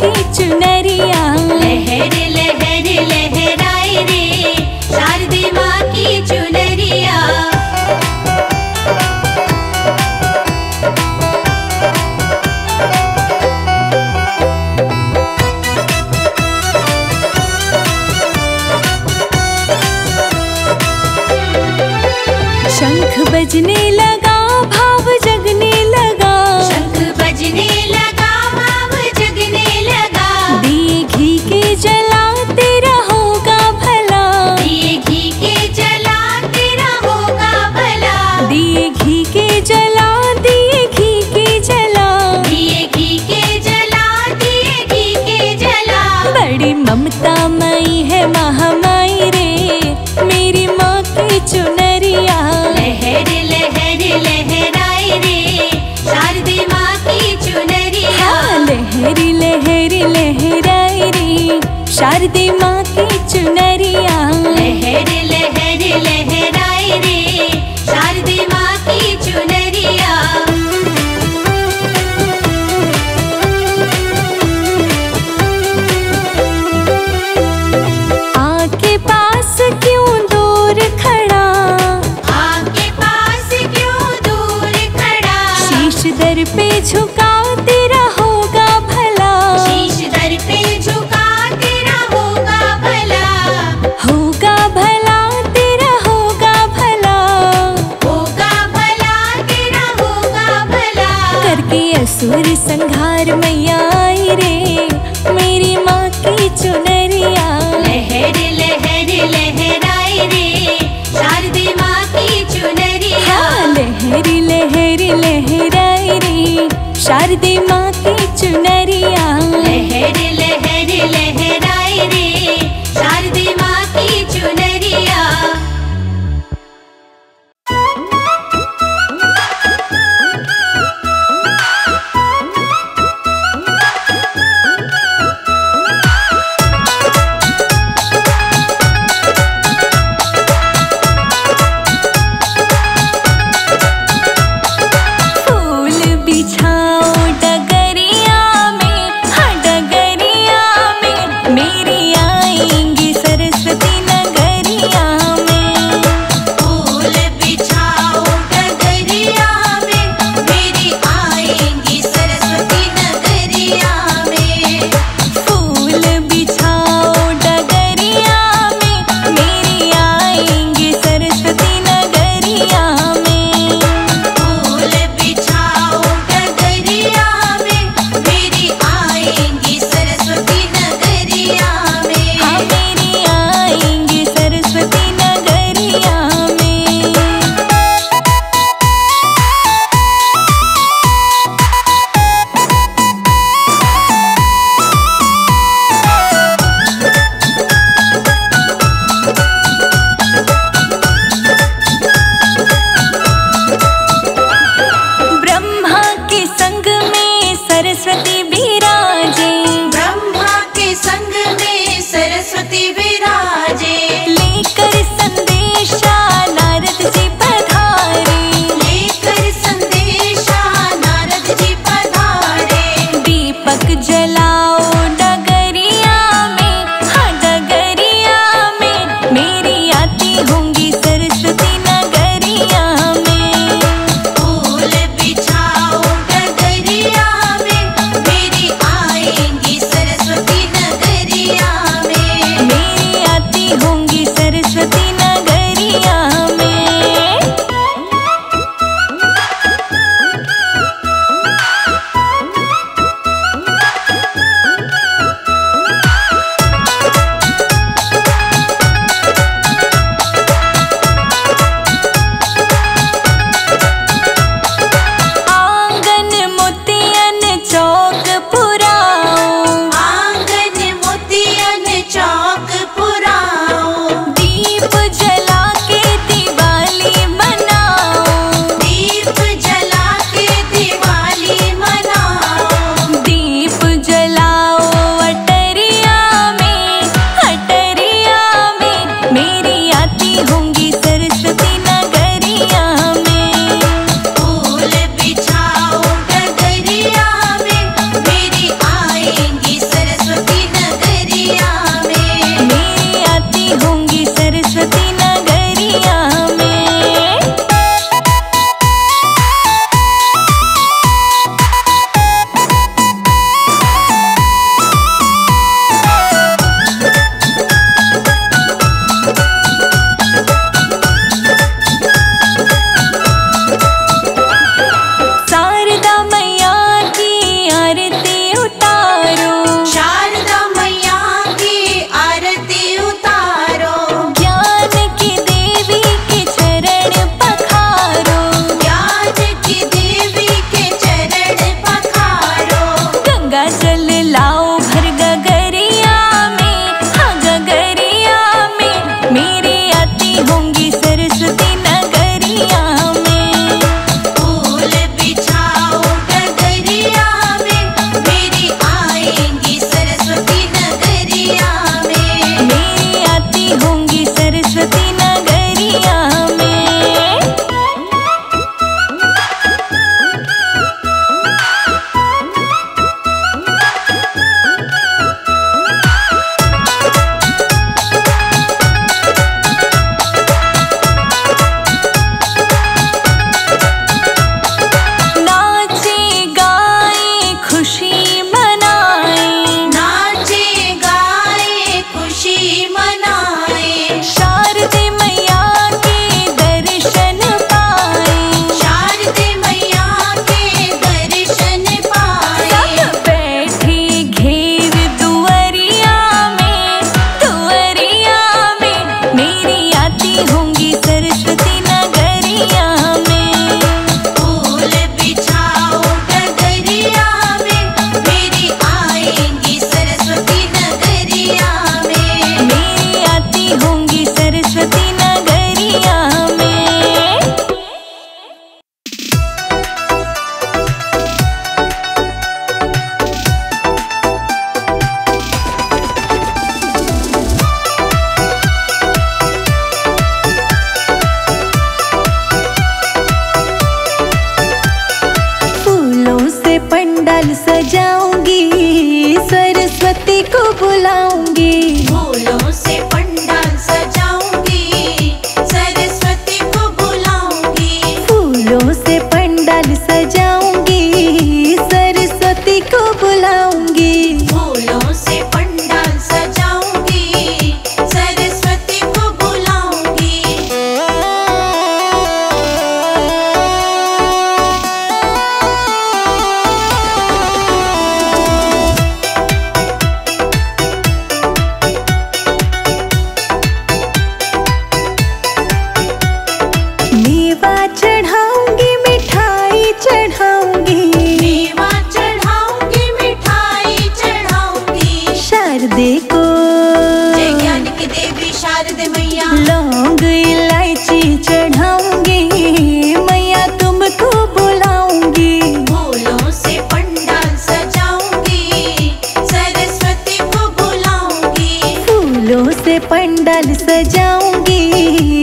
kitchen. Pandal सजाऊँगी।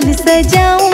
Pandal सजाऊँगी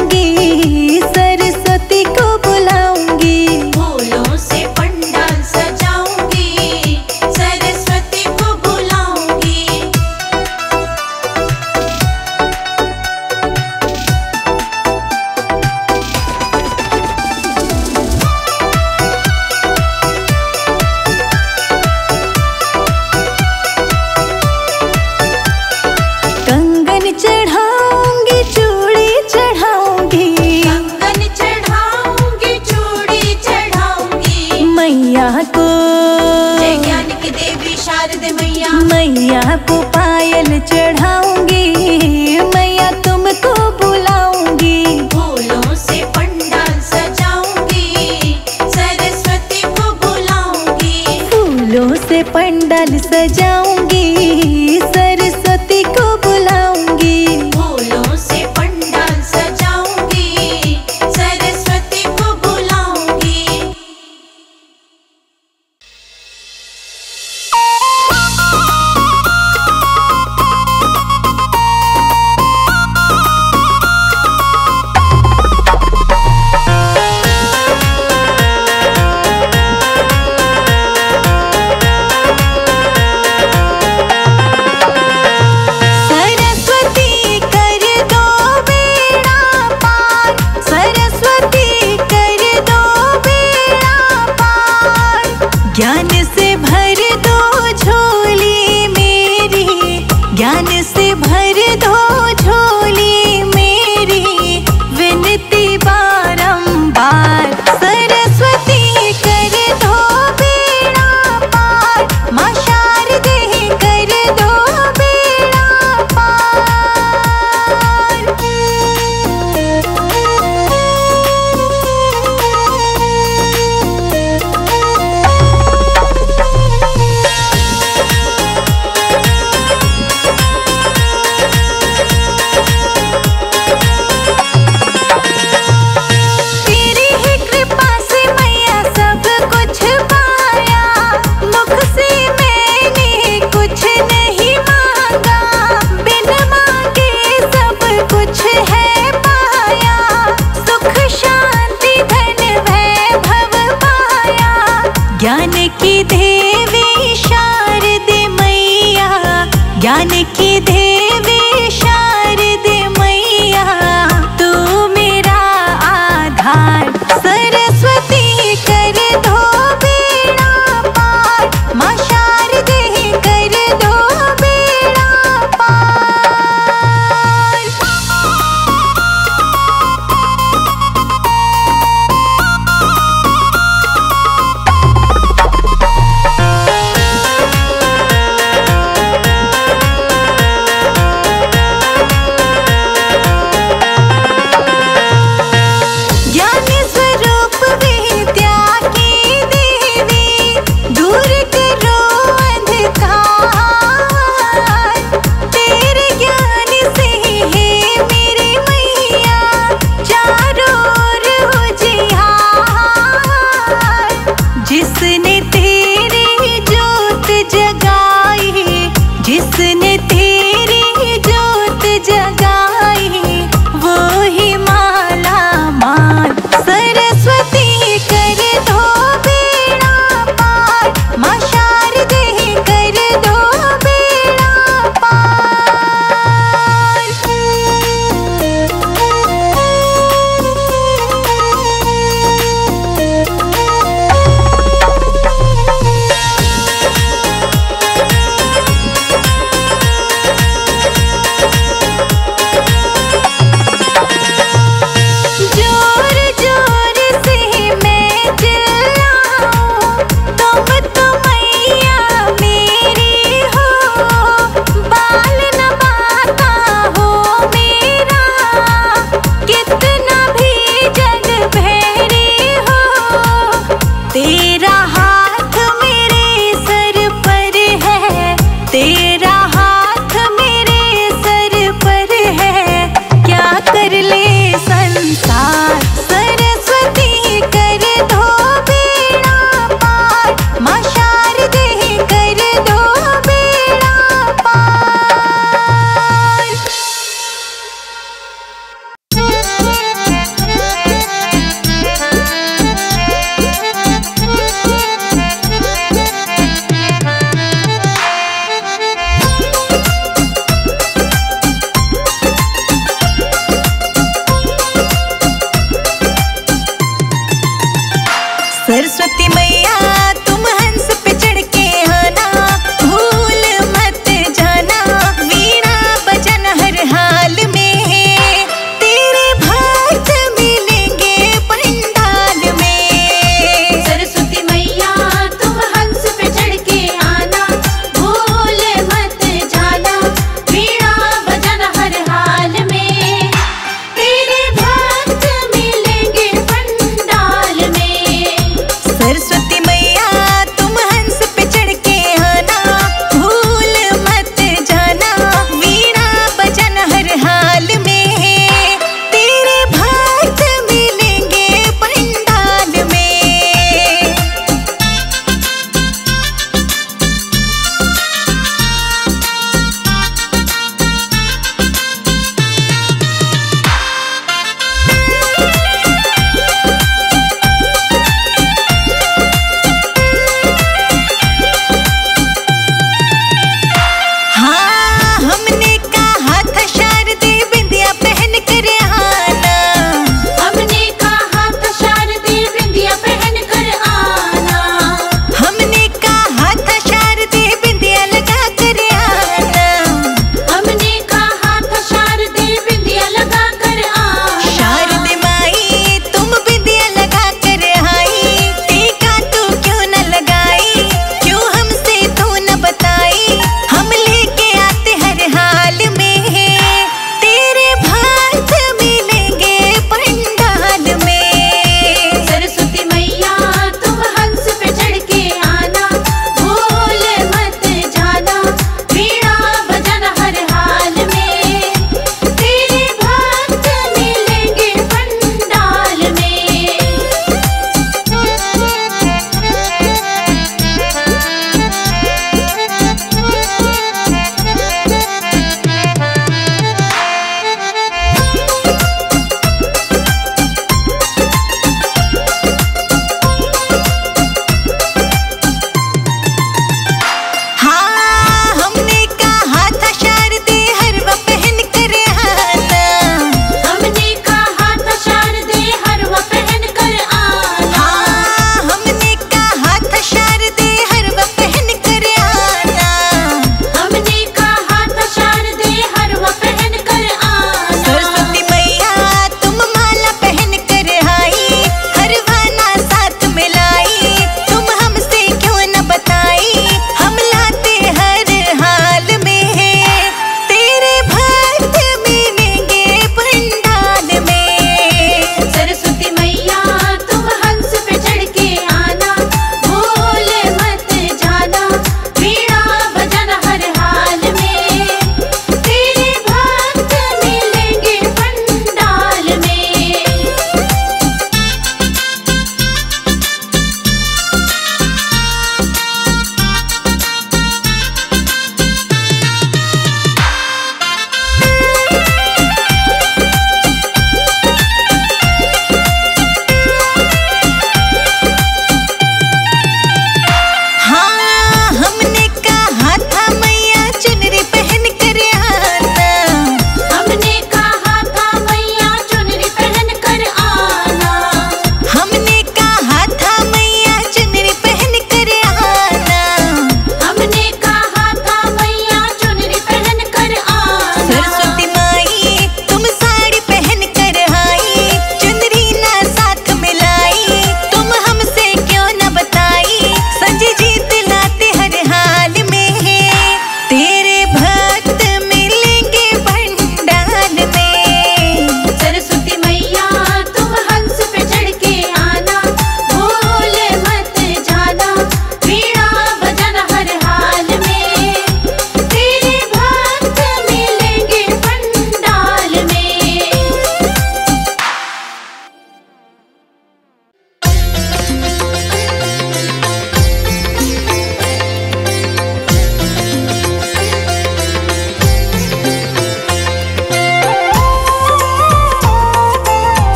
पार ज्ञान से